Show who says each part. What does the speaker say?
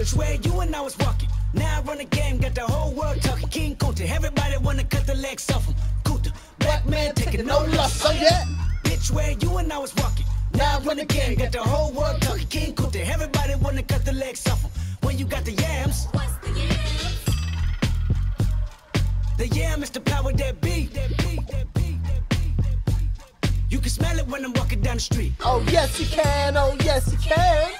Speaker 1: Bitch, where you and I was walking. Now I run the game, got the whole world talking. King Kunta, everybody wanna cut the legs off him. Kunta, black man taking no loss.
Speaker 2: Oh yeah.
Speaker 1: Bitch, where you and I was walking. Now I run the game, got the whole world talking. King Kunta, everybody wanna cut the legs off him. When you got the yams,
Speaker 3: What's the yam?
Speaker 1: the yam is the power that be. That be, that be. You can smell it when I'm walking down the street.
Speaker 2: Oh yes you can. Oh yes you can.